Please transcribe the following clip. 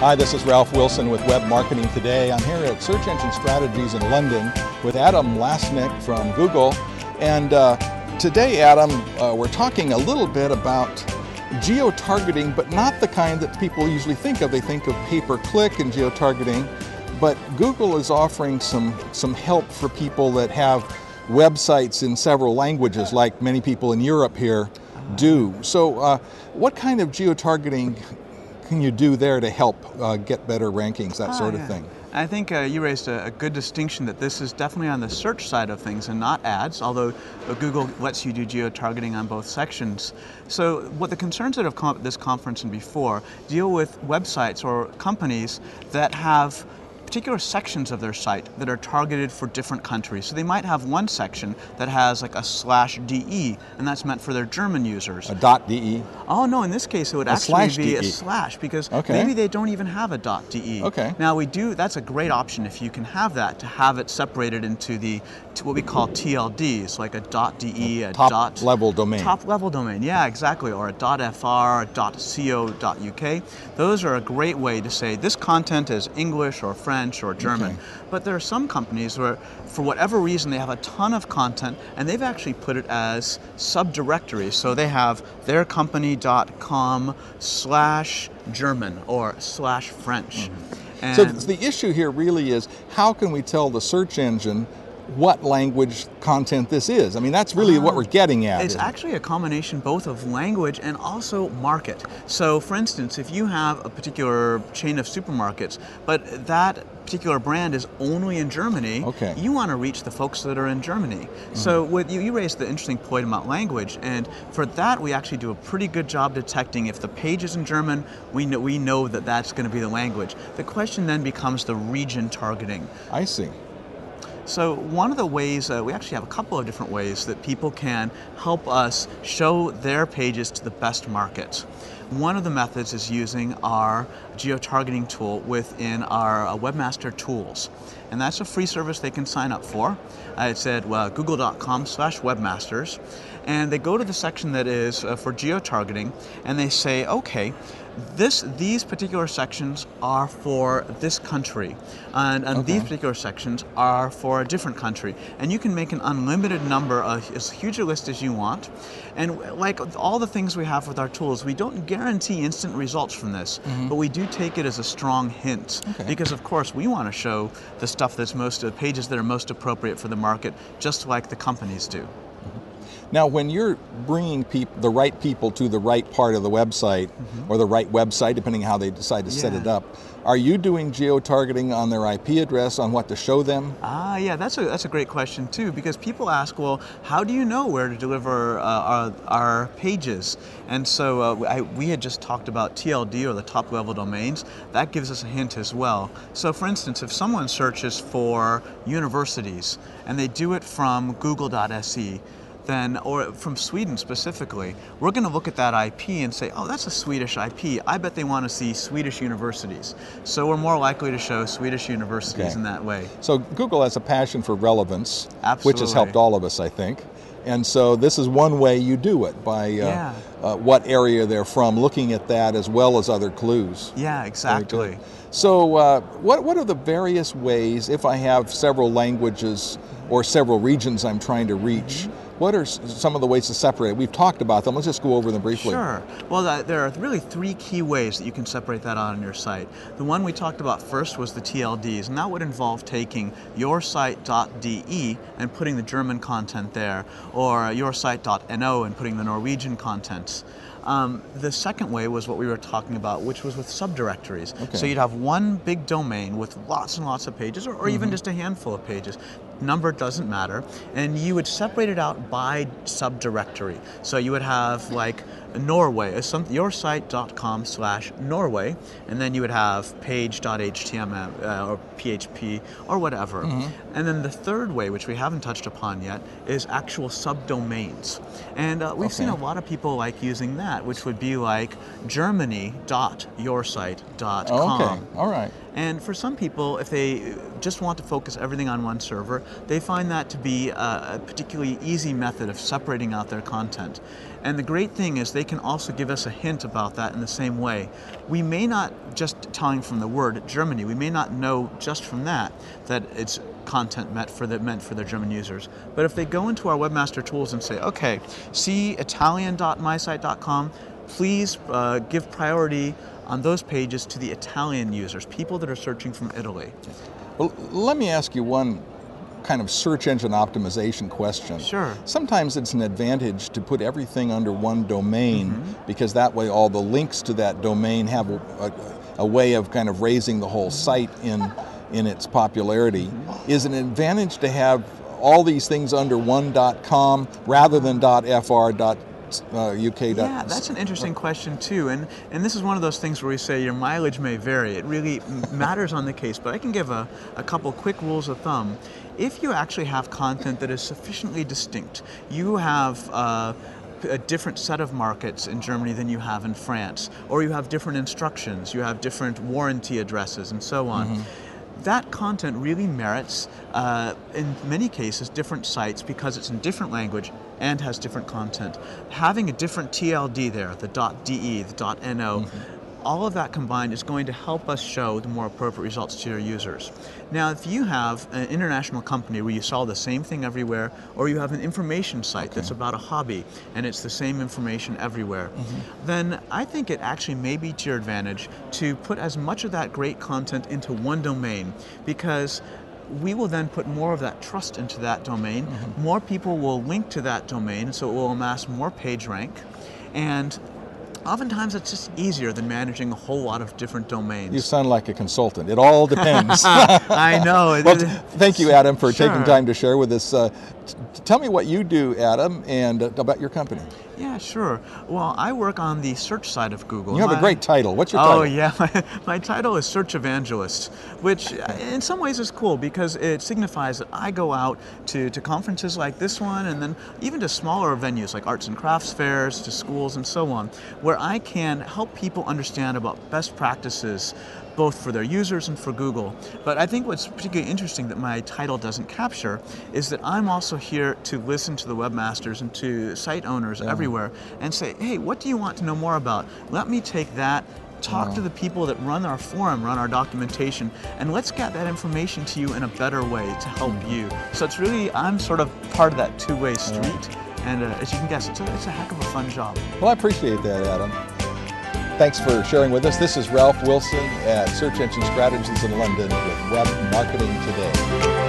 Hi, this is Ralph Wilson with Web Marketing Today. I'm here at Search Engine Strategies in London with Adam Lasnik from Google. And uh, today, Adam, uh, we're talking a little bit about geo-targeting, but not the kind that people usually think of. They think of pay-per-click and geo-targeting, but Google is offering some, some help for people that have websites in several languages, like many people in Europe here do. So, uh, what kind of geo-targeting can you do there to help uh, get better rankings, that sort of yeah. thing? I think uh, you raised a, a, good distinction that this is definitely on the search side of things and not ads, although uh, Google lets you do geo-targeting on both sections. So what the concerns that have come up at this conference and before deal with websites or companies that have particular sections of their site that are targeted for different countries. So they might have one section that has like a slash DE, and that's meant for their German users. A dot DE? Oh no, in this case it would a actually be DE. a slash because okay. maybe they don't even have a dot DE. Okay. Now we do, that's a great option if you can have that, to have it separated into the, to what we call TLDs, like a dot DE, a, top dot. level domain. Top level domain, yeah, exactly, or a dot .fr, a dot .co, dot .uk. Those are a great way to say this content is English or French or German. Okay. But there are some companies where, for whatever reason, they have a ton of content and they've actually put it as subdirectories. So they have theircompany.com slash German or slash French. Mm-hmm. And So the issue here really is how can we tell the search engine what language content this is? I mean, that's really what we're ah, getting at. It's isn't it? actually a combination both of language and also market. So, for instance, if you have a particular chain of supermarkets, but that particular brand is only in Germany, Okay. you want to reach the folks that are in Germany. So, mm-hmm. with you, you raised the interesting point about language, and for that, we actually do a pretty good job detecting if the page is in German, we know, we know that that's going to be the language. The question then becomes the region targeting. I see. So one of the ways, uh, we actually have a couple of different ways that people can help us show their pages to the best markets. One of the methods is using our geo-targeting tool within our uh, Webmaster Tools. And that's a free service they can sign up for. It's at uh, google.com slash webmasters. And they go to the section that is uh, for geo-targeting and they say, okay, this, these particular sections are for this country, and, and these particular sections are for a different country. And you can make an unlimited number, of, as huge a list as you want. And like all the things we have with our tools, we don't guarantee instant results from this, mm-hmm. but we do take it as a strong hint. Okay. Because of course we want to show the stuff that's most, the pages that are most appropriate for the market, just like the companies do. Now, when you're bringing peop- the right people to the right part of the website, or the right website, depending how they decide to set it up, are you doing geo-targeting on their IP address on what to show them? Ah, yeah, that's a that's a great question too because people ask, well, how do you know where to deliver uh, our, our pages? And so uh, I, we had just talked about TLD or the top level domains. That gives us a hint as well. So, for instance, if someone searches for universities and they do it from Google.se. Then, or from Sweden specifically, we're going to look at that IP and say, oh, that's a Swedish IP. I bet they want to see Swedish universities. So we're more likely to show Swedish universities Okay. in that way. So Google has a passion for relevance, which has helped all of us, I think. And so this is one way you do it by uh, Yeah. uh, what area they're from, looking at that as well as other clues. Yeah, exactly. So, uh, what, what are the various ways, if I have several languages or several regions I'm trying to reach, what are some of the ways to separate? We've talked about them. Let's just go over them briefly. Sure. Well, there are really three key ways that you can separate that out on your site. The one we talked about first was the TLDs, and that would involve taking yoursite.de and putting the German content there, or yoursite.no and putting the Norwegian contents. Um, the second way was what we were talking about, which was with subdirectories. Okay. So you'd have one big domain with lots and lots of pages, or, or even just a handful of pages. Number doesn't matter, and you would separate it out by subdirectory. So you would have like Norway, uh, some, yoursite.com slash Norway, and then you would have page.html uh, or PHP or whatever. And then the third way, which we haven't touched upon yet, is actual subdomains. And uh, we've seen a lot of people like using that, which would be like germany.yoursite.com. Oh, okay. All right. And for some people, if they just want to focus everything on one server, they find that to be a particularly easy method of separating out their content. And the great thing is they can also give us a hint about that in the same way. We may not just telling from the word Germany, we may not know just from that that it's content meant for the meant for their German users. But if they go into our webmaster tools and say, okay, see Italian.mysite.com, please uh, give priority on those pages to the Italian users, people that are searching from Italy. Well, let me ask you one kind of search engine optimization question. Sure. Sometimes it's an advantage to put everything under one domain mm -hmm. because that way all the links to that domain have a, a, a way of kind of raising the whole site in in its popularity. Mm -hmm. Is an advantage to have all these things under one .com rather than .fr, uh, UK. Yeah, that's an interesting question too, and and this is one of those things where we say your mileage may vary. It really matters on the case, but I can give a, a couple quick rules of thumb. If you actually have content that is sufficiently distinct, you have. Uh, a different set of markets in Germany than you have in France, or you have different instructions, you have different warranty addresses, and so on. Mm -hmm that content really merits, uh, in many cases, different sites because it's in different language and has different content. Having a different TLD there, the .de, the .no, mm -hmm all of that combined is going to help us show the more appropriate results to your users. Now, if you have an international company where you sell the same thing everywhere, or you have an information site okay. that's about a hobby and it's the same information everywhere, mm -hmm. then I think it actually may be to your advantage to put as much of that great content into one domain because we will then put more of that trust into that domain. Mm -hmm. More people will link to that domain, so it will amass more page rank. And Oftentimes it's just easier than managing a whole lot of different domains. You sound like a consultant. It all depends. I know. well, thank you, Adam, for sure. taking time to share with us. Uh, tell me what you do, Adam, and uh, about your company. Yeah, sure. Well, I work on the search side of Google. You have my, a great title. What's your oh, title? Oh, yeah. My, my, title is Search Evangelist, which uh, in some ways is cool because it signifies that I go out to, to conferences like this one and then even to smaller venues like arts and crafts fairs, to schools and so on, where I can help people understand about best practices both for their users and for Google. But I think what's particularly interesting that my title doesn't capture is that I'm also here to listen to the webmasters and to site owners yeah. everywhere and say, hey, what do you want to know more about? Let me take that talk to the people that run our forum, run our documentation, and let's get that information to you in a better way to help mm-hmm. you. So it's really, I'm sort of part of that two-way street. Yeah. And uh, as you can guess, it's a, it's a heck of a fun job. Well, I appreciate that, Adam. Thanks for sharing with us. This is Ralph Wilson at Search Engine Strategies in London with Web Marketing Today.